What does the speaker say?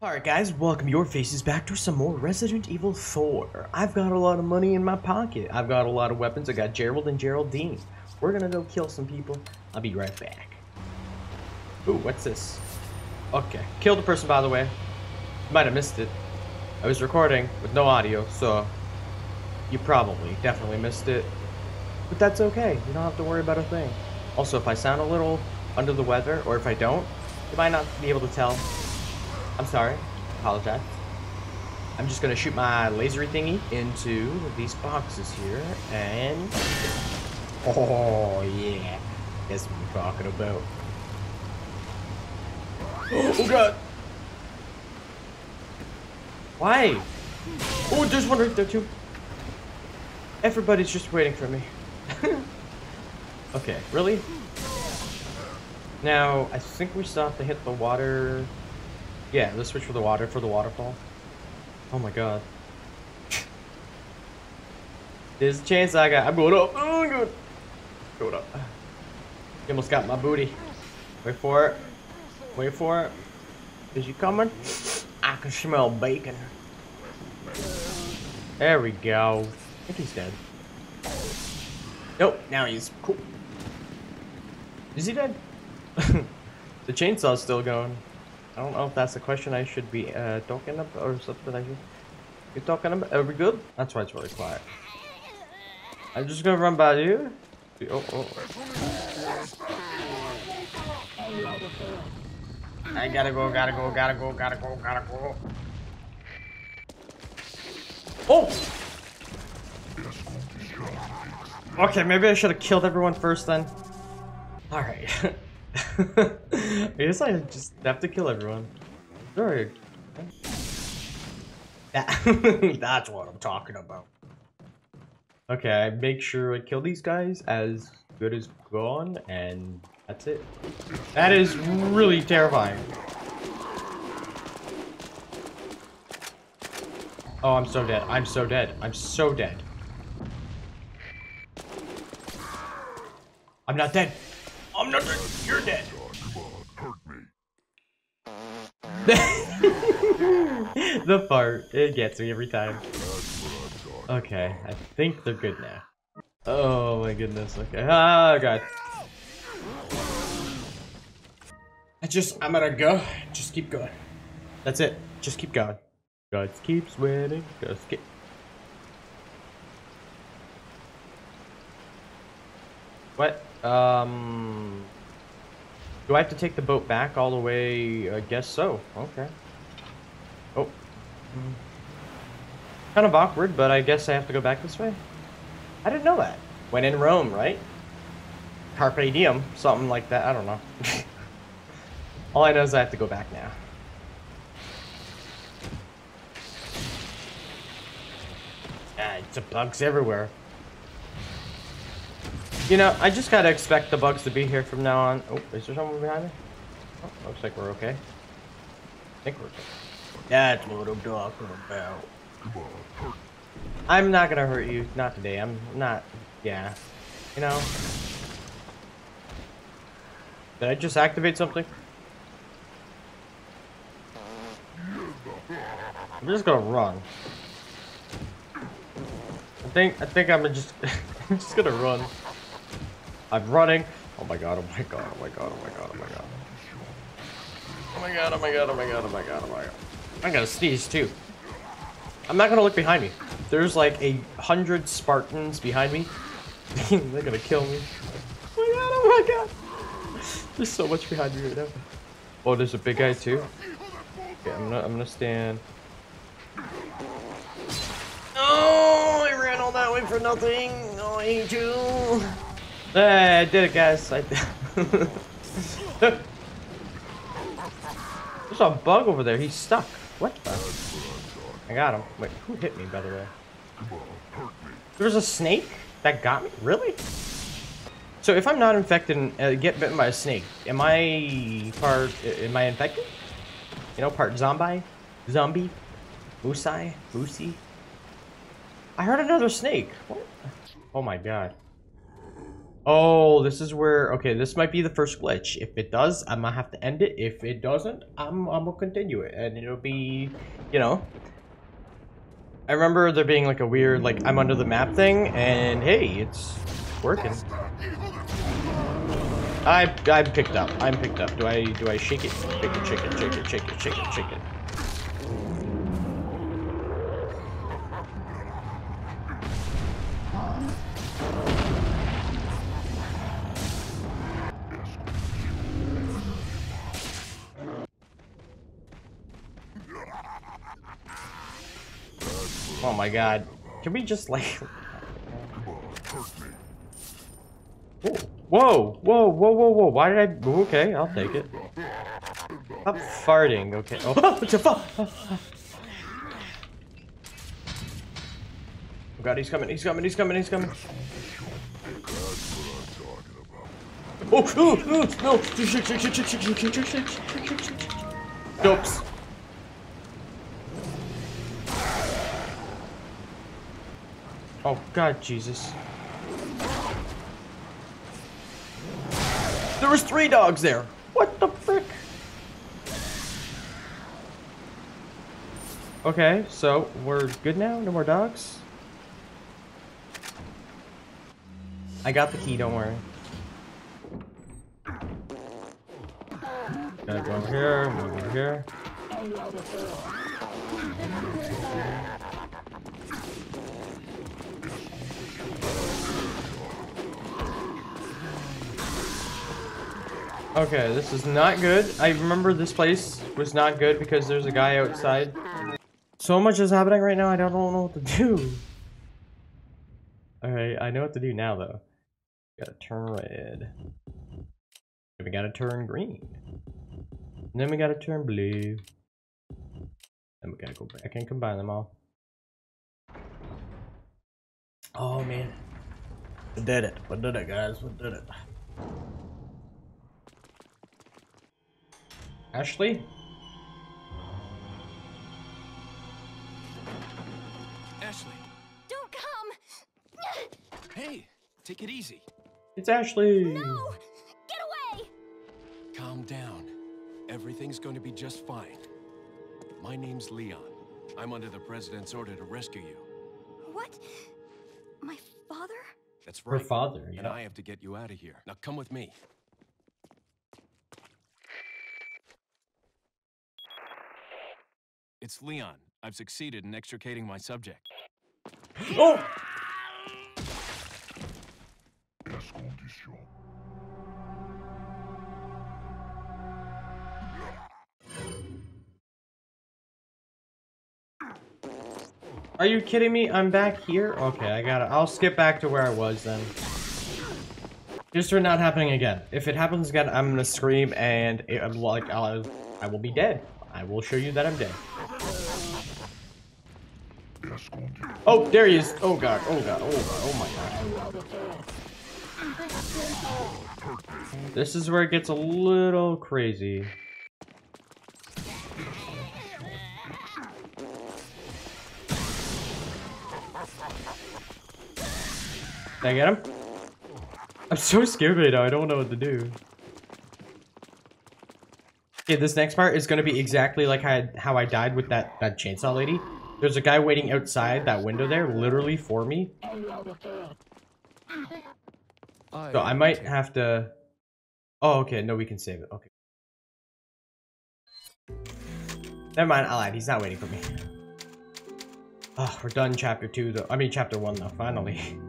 Alright guys, welcome your faces back to some more Resident Evil 4. I've got a lot of money in my pocket. I've got a lot of weapons. I got Gerald and Geraldine. We're gonna go kill some people. I'll be right back. Ooh, what's this? Okay, killed a person by the way. You might have missed it. I was recording with no audio, so you probably definitely missed it. But that's okay. You don't have to worry about a thing. Also, if I sound a little under the weather, or if I don't, you might not be able to tell. I'm sorry. Apologize. I'm just gonna shoot my lasery thingy into these boxes here, and... Oh, yeah. That's what I'm talking about. Oh, God! Why? Oh, there's one right there, too. Everybody's just waiting for me. okay, really? Now, I think we still have to hit the water yeah, let's switch for the water for the waterfall. Oh my god. There's a chance I got. I'm going up. Oh, I'm going. Up. You almost got my booty. Wait for it. Wait for it. Is he coming? I can smell bacon. There we go. I think he's dead. Nope, now he's cool. Is he dead? the chainsaw's still going. I don't know if that's a question I should be uh, talking about or something I should be talking about. Are we good? That's why it's really quiet. I'm just gonna run by you. Oh, oh. I gotta go, gotta go, gotta go, gotta go, gotta go. Oh! Okay, maybe I should have killed everyone first then. Alright. I guess I just have to kill everyone. Sorry. That, that's what I'm talking about. Okay, I make sure I kill these guys as good as gone, and that's it. That is really terrifying. Oh, I'm so dead. I'm so dead. I'm so dead. I'm not dead. I'm not dead. You're dead. the fart. It gets me every time. Okay, I think they're good now. Oh my goodness, okay. Oh god. I just, I'm gonna go. Just keep going. That's it. Just keep going. God keeps winning. Just keep. What? Um... Do I have to take the boat back all the way? I guess so. Okay. Oh. Kind of awkward, but I guess I have to go back this way? I didn't know that. When in Rome, right? Carpe diem, something like that. I don't know. all I know is I have to go back now. Ah, it's bugs everywhere. You know, I just gotta expect the bugs to be here from now on. Oh, is there someone behind me? Oh, looks like we're okay. I think we're okay. That's what I'm talking about. I'm not gonna hurt you. Not today. I'm not. Yeah. You know. Did I just activate something? I'm just gonna run. I think I think I'm just I'm just gonna run. I'm running. Oh my god, oh my god, oh my god, oh my god, oh my god. Oh my god, oh my god, oh my god, oh my god, oh my god. I'm gonna sneeze too. I'm not gonna look behind me. There's like a hundred Spartans behind me. They're gonna kill me. Oh my god, oh my god. There's so much behind me right now. Oh, there's a big guy too. Okay, I'm gonna I'm gonna stand. Oh, I ran all that way for nothing. Oh, I hate you. Hey, I did it, guys. I did. There's a bug over there. He's stuck. What the? I got him. Wait, who hit me, by the way? There's a snake that got me? Really? So if I'm not infected and uh, get bitten by a snake, am I part, am I infected? You know, part zombie? Zombie? Musai? Moosey? I heard another snake. What? Oh my god. Oh, this is where, okay, this might be the first glitch. If it does, I might have to end it. If it doesn't, I'm, I'm gonna continue it. And it'll be, you know. I remember there being like a weird, like, I'm under the map thing, and hey, it's working. I, I'm picked up. I'm picked up. Do I, do I shake it? Shake it, shake it, shake it, shake it, shake it, shake it. Oh my god. Can we just like... Whoa, whoa, whoa, whoa, whoa. Why did I... Okay, I'll take it. Stop farting, okay. Oh, what the fuck? Oh god, he's coming, he's coming, he's coming, he's coming. Oh, oh, oh, no! Shake, Oh, God, Jesus. There was three dogs there. What the frick? Okay, so we're good now? No more dogs? I got the key, don't worry. Gotta go over here, move over here. Okay, this is not good. I remember this place was not good because there's a guy outside. So much is happening right now, I don't know what to do. Alright, I know what to do now though. Gotta turn red. We gotta turn green. And then we gotta turn blue. Then we gotta go back and combine them all. Oh man. We did it. We did it guys. We did it. Ashley? Ashley, Don't come! hey, take it easy. It's Ashley! No! Get away! Calm down. Everything's going to be just fine. My name's Leon. I'm under the President's order to rescue you. What? My father? That's Her right. father, And. I have to get you out of here. Now come with me. It's Leon. I've succeeded in extricating my subject. Oh! Are you kidding me? I'm back here? Okay, I gotta- I'll skip back to where I was then. Just for not happening again. If it happens again, I'm gonna scream and it, I'm like, I'll, I will be dead. I will show you that I'm dead. Oh, there he is. Oh god, oh god, oh god, oh my god. This is where it gets a little crazy. Did I get him? I'm so scared right now, I don't know what to do. Okay, this next part is gonna be exactly like how I, how I died with that, that chainsaw lady. There's a guy waiting outside that window there, literally for me. So I might have to... Oh, okay, no, we can save it, okay. Never mind, I lied, he's not waiting for me. Oh, we're done chapter 2 though. I mean chapter 1 though, finally.